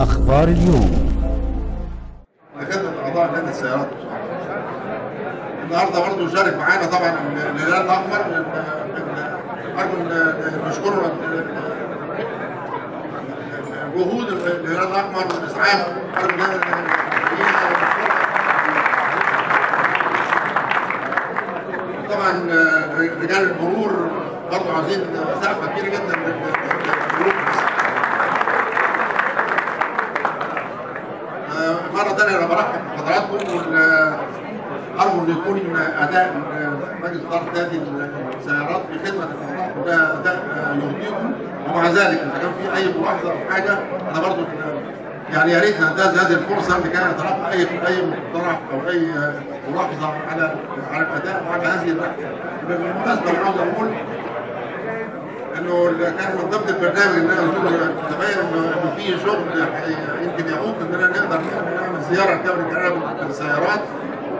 أخبار اليوم. لخدمة أعضاء نادي السيارات. النهارده برضه شارك معانا طبعا الهلال الأحمر أرجو نشكره جهود الهلال الأحمر والإسعاف طبعا رجال المرور برضه عايزين سقفة كبيرة جدا. أنا برحب بحضراتكم أرجو إن يكون أداء مجلس إدارة نادي السيارات في خدمة الأعضاء وده أداء يرضيكم. ومع ذلك إذا كان في أي ملاحظة أو حاجة أنا برضو يعني يا ريت ننتهز هذه الفرصة اللي كان أي أي مقترح أو أي ملاحظة على على الأداء وعلى هذه الرحلة. بالمناسبة أنا عاوز أقول انه كان من ضمن البرنامج ان أنا قلت له إنه في شغل يمكن يعوق اننا نقدر نعمل زيارة كامله كامله للسيارات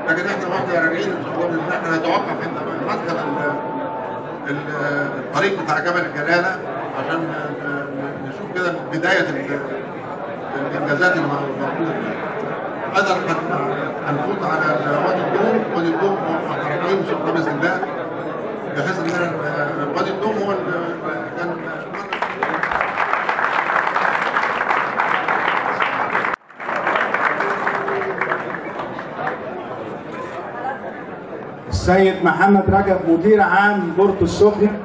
لكن إحنا وإحنا راجعين ان شاء الله إن إحنا نتوقف عند مدخل الطريق بتاع جبل الجلالة عشان نشوف كده بداية الإنجازات اللي موجودة. قدر هنفوت على وادي الدوم. وادي الدوم متحركين ان شاء الله باذن الله بحيث إن وادي الدوم هو السيد محمد رجب مدير عام بورتو السخنة.